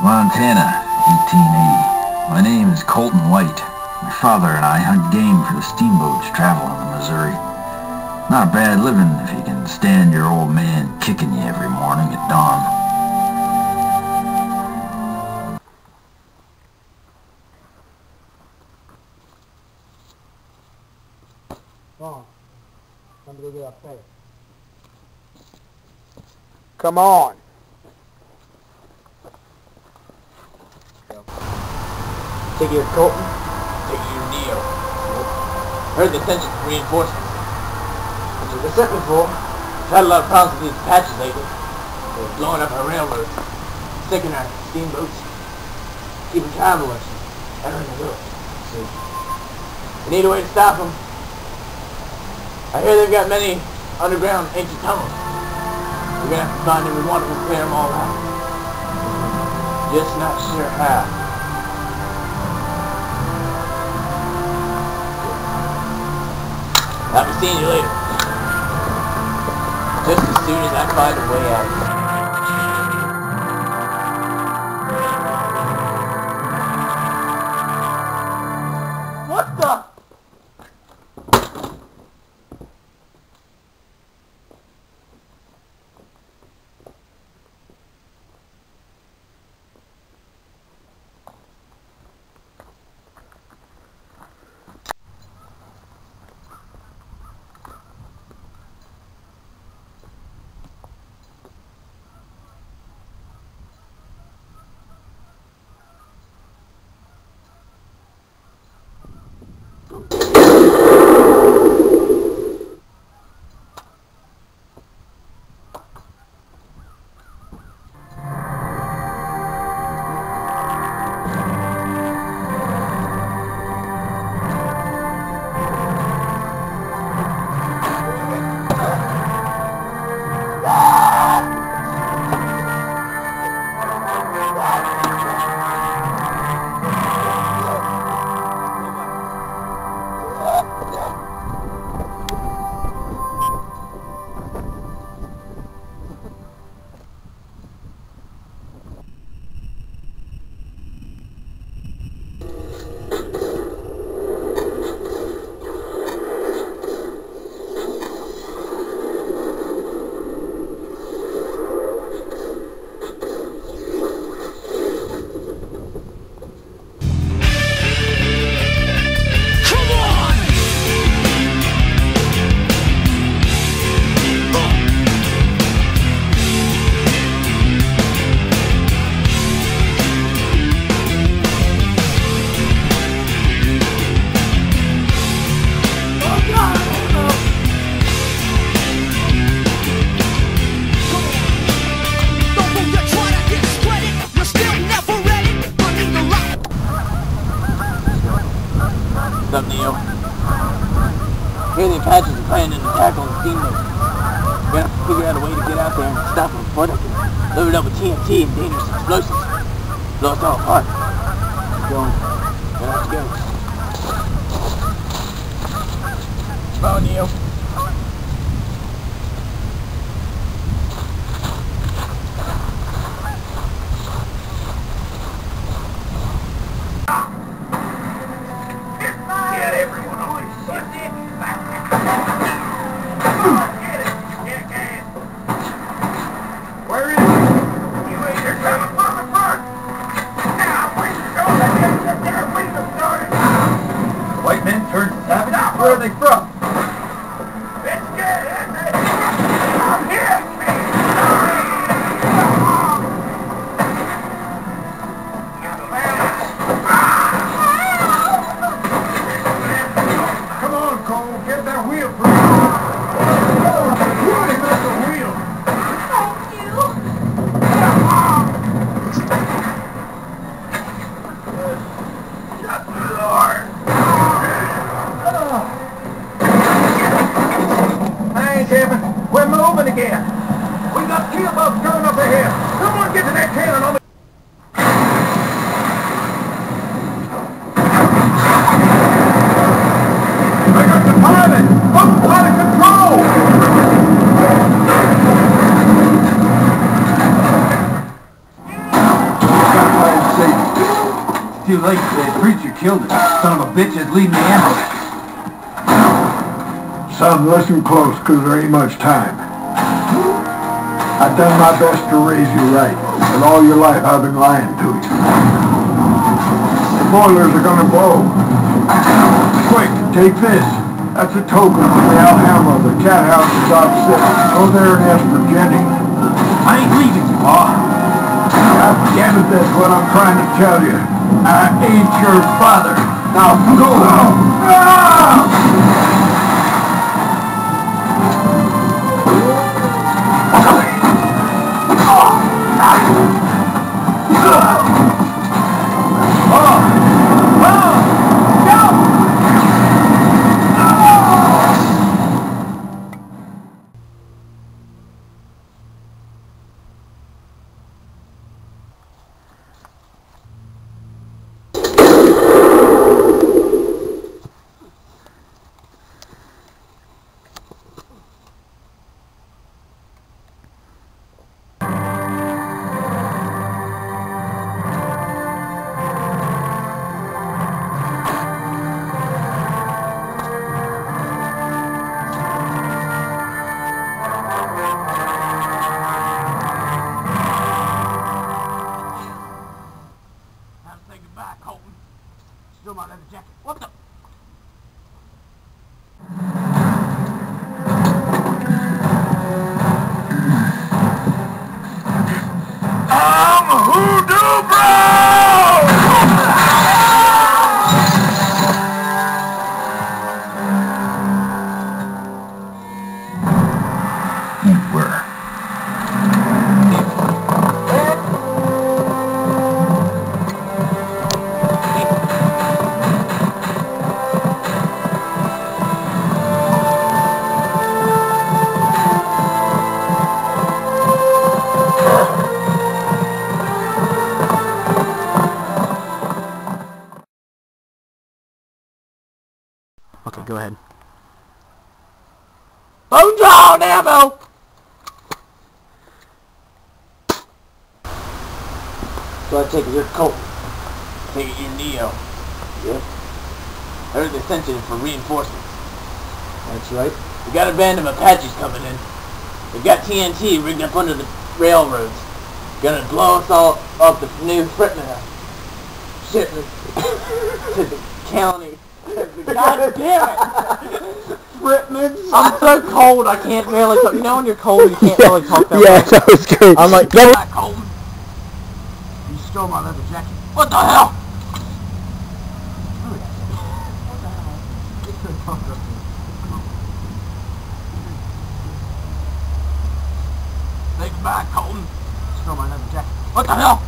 Montana, 1880. My name is Colton White. My father and I hunt game for the steamboats traveling the Missouri. Not bad living if you can stand your old man kicking you every morning at dawn. Come on. Time to go get our pay. Come on. Take your Colton. Take your Neo. Heard the tensions. Which is the sent me for. Had a lot of problems with these Apaches lately. They're blowing up our railroads, sinking our steamboats, keeping travelers from entering the road. See, we need a way to stop them. I hear they've got many underground ancient tunnels. We're gonna have to find every one of them clear them all out. Just not sure how. I'll be seeing you later. Just as soon as I find a way out steamboat. We're gonna have to figure out a way to get out there and stop them before they can load up with TNT and dangerous explosives. Blow us all apart. Go. Gonna have to go. Come on. Come Someone get to that cannon on the... I got the pilot! Control! Too late, the preacher killed it. Son of a bitch is leading the ambulance. Son, listen close, because there ain't much time. I've done my best to raise you right, but all your life I've been lying to you. The boilers are gonna blow. Quick, take this. That's a token from the Alhambra. The cat house is opposite. Go there and ask for Jenny. I ain't leaving you, Pa. God damn it, that's what I'm trying to tell you. I ain't your father. Now go home. Ah! Time Still my leather jacket. What the? I'm Hoodoo Bro! Okay, go ahead. Bone draw, ammo! So I take your coat. Take it your Neo. Yep. I heard they sent you for reinforcements. That's right. We got a band of Apaches coming in. They got TNT rigged up under the railroads. Gonna blow us all up the new Fritman shipment to the county. God damn it! Fritman? I'm so cold I can't really talk. You know when you're cold you can't really talk that Yeah, way? that was great. I'm like, that Back home. You stole my leather jacket. What the hell? Say goodbye, Colton. Stole my leather jacket. What the hell?